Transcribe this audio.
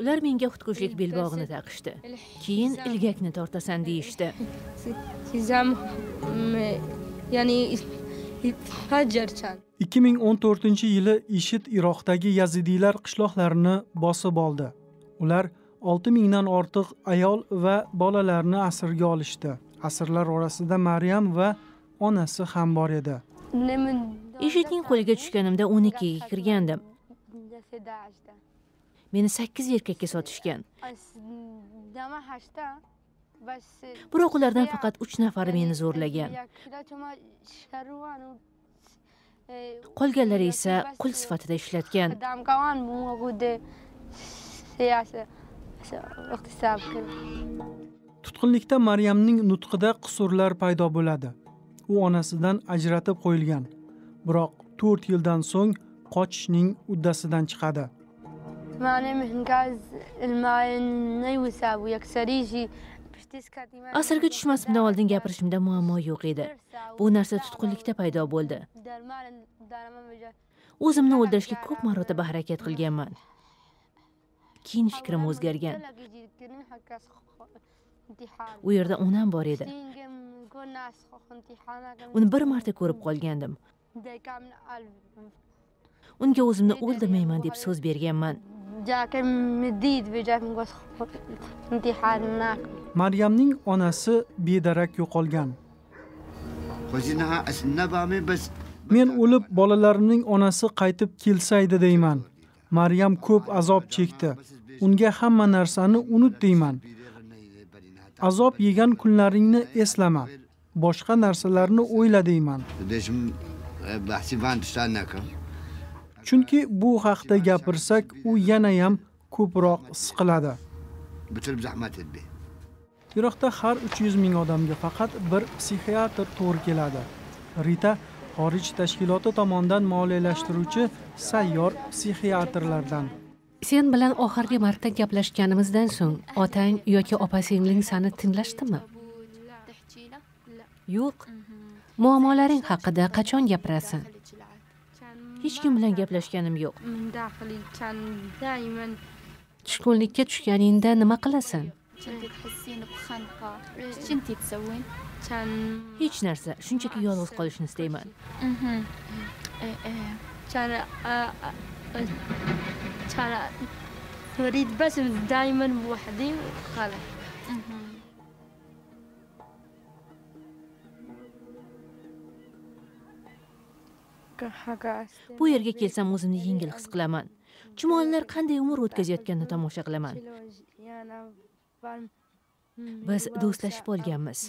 ular menga xudkushlik belbog'ini taqishdi keyin ilgakni tortasan deyishdi ya'ni 2014 yili IShID Iroqdagi yazidiylar qishloqlarini bosib oldi. Ular 6 mingdan ortiq ayol va bolalarni asirga olishdi. Asirlar orasida Maryam va onasi ham bor edi. IShIDning qo'liga tushganimda 12 yoshga kirgandim. meni sakkiz erkakka sotishgan. Biroq ulardan faqat uch nafari meni zo'rlagan. qolganlari esa qul sifatida ishlatgan. Tutqunlikda maryamning nutqida qusurlar paydo bo'ladi. U onasidan ajratib qo'yilgan. Biroq to'rt yildan so'ng qochishning uddasidan chiqadi. Asrga tushmasimdan oldin gapirishimda muammo yo'q edi. Bu narsa tutqunlikda paydo bo'ldi. O'zimni o'ldirishga ko'p marotaba harakat qilganman. Keyin fikrim o'zgargan. U yerda onam bor edi. Uni bir marta ko'rib qolgandim. unga o'zimni o'ldirmayman deb so'z berganman. Maryamning onasi bedarak yo'qolgan. Men o'lib bolalarimning onasi qaytib kelsaydi deyman. Maryam ko'p azob chekdi. Unga hamma narsani unut deyman. Azob yegan kunlaringni eslama boshqa narsalarni o'yla deyman. chunki bu haqda gapirsak u yanayam ko'proq siqiladi. Bitirib zahmat etdi iroqda har 300 ming odamga faqat bir psixiatr to'g'ri keladi. Rita xorij tashkiloti tomonidan moliyalashtiruvchi sayyor psixiatrlardan. Sen bilan oxirgi marta gaplashganimizdan so'ng otang yoki opa singling sani tinglashdimi yo'q. Muammolaring haqida qachon gapirasan? hech kim bilan gaplashganim yo'q من داخلي كان دائما tushkunlikka tushganingda nima qilasan كنتي تحسين بخنقة ايش كنتي تسوين؟ كان hech narsa shunchaki yolg'iz qolishni istayman اها ايه ايه كان آه، آه، كان أريد بس دائما بوحدي وخلاص bu yerga kelsam o'zimni yengil his qilaman. chumolilar qanday umr o'tkazayotganini tomosha qilaman. Biz do'stlashib olganmiz